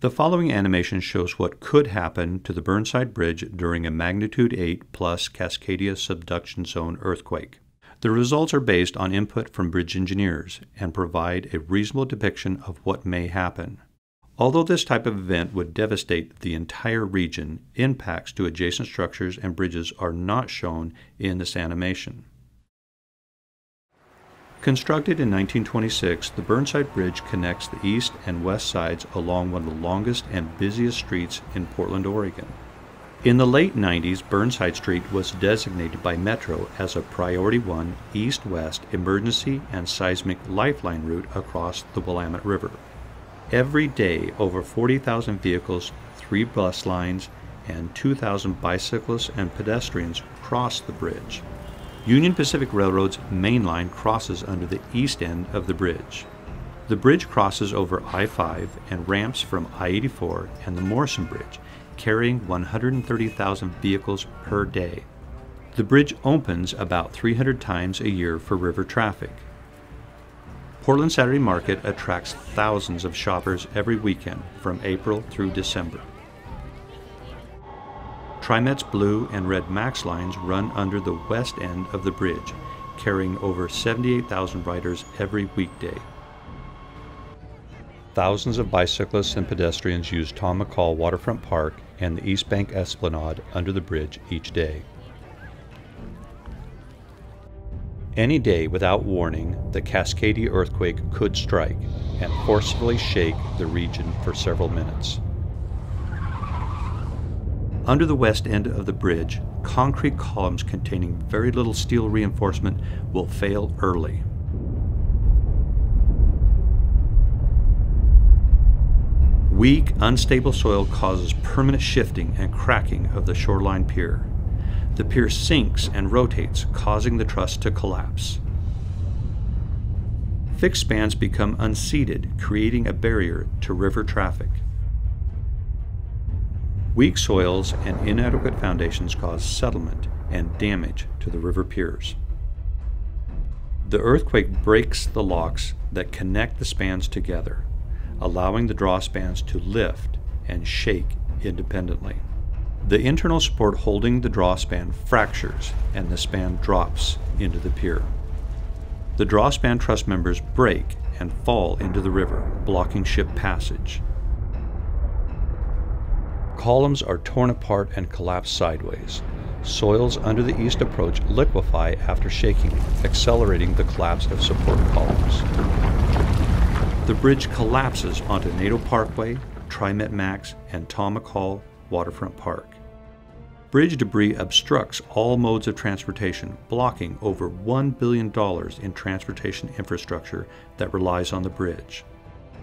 The following animation shows what could happen to the Burnside Bridge during a magnitude 8 plus Cascadia subduction zone earthquake. The results are based on input from bridge engineers and provide a reasonable depiction of what may happen. Although this type of event would devastate the entire region, impacts to adjacent structures and bridges are not shown in this animation. Constructed in 1926, the Burnside Bridge connects the east and west sides along one of the longest and busiest streets in Portland, Oregon. In the late 90s, Burnside Street was designated by Metro as a Priority 1 east west emergency and seismic lifeline route across the Willamette River. Every day, over 40,000 vehicles, three bus lines, and 2,000 bicyclists and pedestrians cross the bridge. Union Pacific Railroad's main line crosses under the east end of the bridge. The bridge crosses over I 5 and ramps from I 84 and the Morrison Bridge carrying 130,000 vehicles per day. The bridge opens about 300 times a year for river traffic. Portland Saturday Market attracts thousands of shoppers every weekend from April through December. TriMet's blue and red MAX lines run under the west end of the bridge, carrying over 78,000 riders every weekday. Thousands of bicyclists and pedestrians use Tom McCall Waterfront Park and the East Bank Esplanade under the bridge each day. Any day without warning, the Cascadia earthquake could strike and forcefully shake the region for several minutes. Under the west end of the bridge, concrete columns containing very little steel reinforcement will fail early. Weak, unstable soil causes permanent shifting and cracking of the shoreline pier. The pier sinks and rotates, causing the truss to collapse. Fixed spans become unseated, creating a barrier to river traffic. Weak soils and inadequate foundations cause settlement and damage to the river piers. The earthquake breaks the locks that connect the spans together allowing the draw spans to lift and shake independently. The internal support holding the draw span fractures and the span drops into the pier. The draw span truss members break and fall into the river, blocking ship passage. Columns are torn apart and collapse sideways. Soils under the east approach liquefy after shaking, accelerating the collapse of support columns. The bridge collapses onto Naito Parkway, TriMet Max, and Tom McCall Waterfront Park. Bridge debris obstructs all modes of transportation, blocking over $1 billion in transportation infrastructure that relies on the bridge.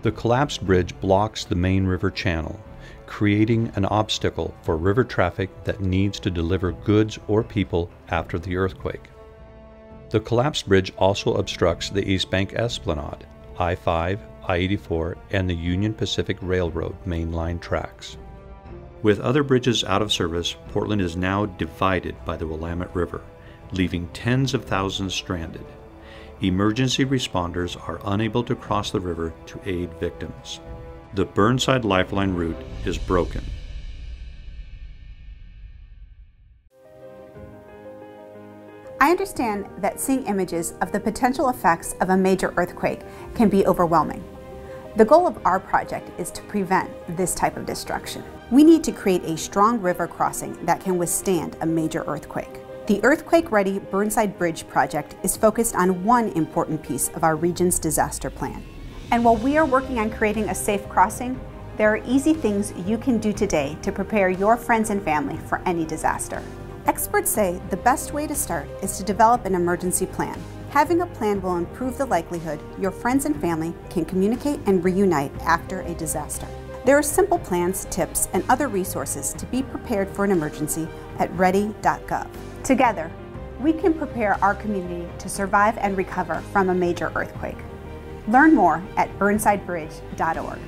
The collapsed bridge blocks the main river channel, creating an obstacle for river traffic that needs to deliver goods or people after the earthquake. The collapsed bridge also obstructs the East Bank Esplanade, I 5, I 84, and the Union Pacific Railroad mainline tracks. With other bridges out of service, Portland is now divided by the Willamette River, leaving tens of thousands stranded. Emergency responders are unable to cross the river to aid victims. The Burnside Lifeline route is broken. I understand that seeing images of the potential effects of a major earthquake can be overwhelming. The goal of our project is to prevent this type of destruction. We need to create a strong river crossing that can withstand a major earthquake. The Earthquake Ready Burnside Bridge project is focused on one important piece of our region's disaster plan. And while we are working on creating a safe crossing, there are easy things you can do today to prepare your friends and family for any disaster. Experts say the best way to start is to develop an emergency plan. Having a plan will improve the likelihood your friends and family can communicate and reunite after a disaster. There are simple plans, tips, and other resources to be prepared for an emergency at ready.gov. Together, we can prepare our community to survive and recover from a major earthquake. Learn more at burnsidebridge.org.